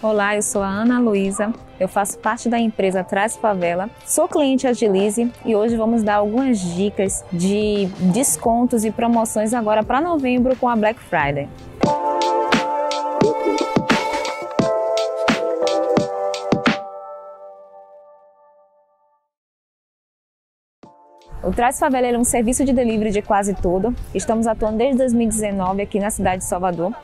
Olá, eu sou a Ana Luísa, eu faço parte da empresa Traz Favela, sou cliente Agilize e hoje vamos dar algumas dicas de descontos e promoções agora para novembro com a Black Friday. O Traz Favela é um serviço de delivery de quase tudo. Estamos atuando desde 2019 aqui na cidade de Salvador.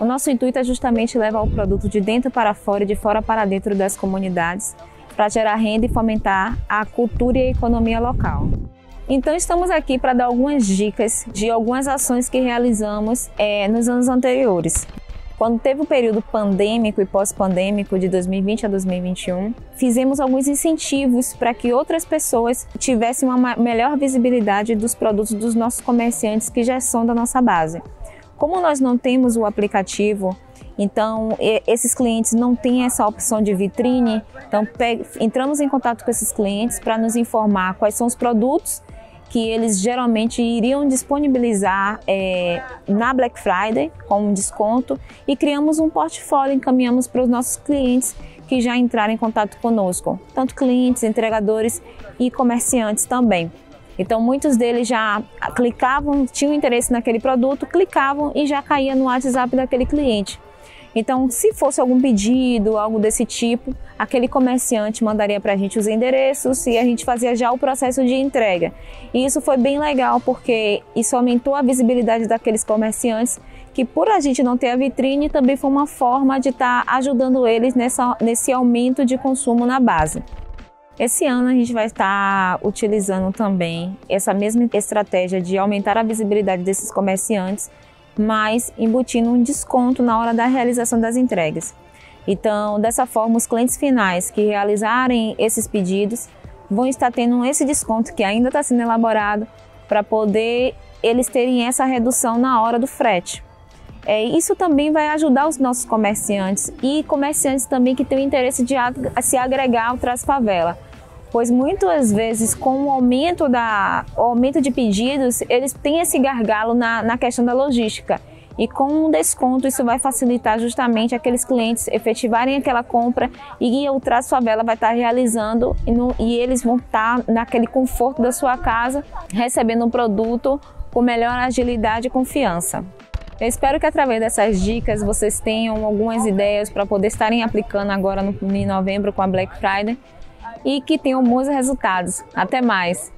O nosso intuito é justamente levar o produto de dentro para fora e de fora para dentro das comunidades, para gerar renda e fomentar a cultura e a economia local. Então estamos aqui para dar algumas dicas de algumas ações que realizamos é, nos anos anteriores. Quando teve o período pandêmico e pós-pandêmico de 2020 a 2021, fizemos alguns incentivos para que outras pessoas tivessem uma melhor visibilidade dos produtos dos nossos comerciantes que já são da nossa base. Como nós não temos o aplicativo, então esses clientes não têm essa opção de vitrine, então entramos em contato com esses clientes para nos informar quais são os produtos que eles geralmente iriam disponibilizar é, na Black Friday como desconto e criamos um portfólio, encaminhamos para os nossos clientes que já entraram em contato conosco, tanto clientes, entregadores e comerciantes também. Então muitos deles já clicavam, tinham interesse naquele produto, clicavam e já caía no WhatsApp daquele cliente. Então, se fosse algum pedido, algo desse tipo, aquele comerciante mandaria para a gente os endereços e a gente fazia já o processo de entrega. E isso foi bem legal porque isso aumentou a visibilidade daqueles comerciantes que por a gente não ter a vitrine também foi uma forma de estar tá ajudando eles nessa, nesse aumento de consumo na base. Esse ano a gente vai estar utilizando também essa mesma estratégia de aumentar a visibilidade desses comerciantes, mas embutindo um desconto na hora da realização das entregas. Então, dessa forma, os clientes finais que realizarem esses pedidos vão estar tendo esse desconto que ainda está sendo elaborado para poder eles terem essa redução na hora do frete. É, isso também vai ajudar os nossos comerciantes e comerciantes também que têm o interesse de se agregar ao Traz Favela, pois muitas vezes com o aumento, da, o aumento de pedidos, eles têm esse gargalo na, na questão da logística. E com um desconto, isso vai facilitar justamente aqueles clientes efetivarem aquela compra e o Traz Favela vai estar realizando e, no, e eles vão estar naquele conforto da sua casa, recebendo um produto com melhor agilidade e confiança. Eu espero que através dessas dicas vocês tenham algumas ideias para poder estarem aplicando agora no, em novembro com a Black Friday e que tenham bons resultados. Até mais!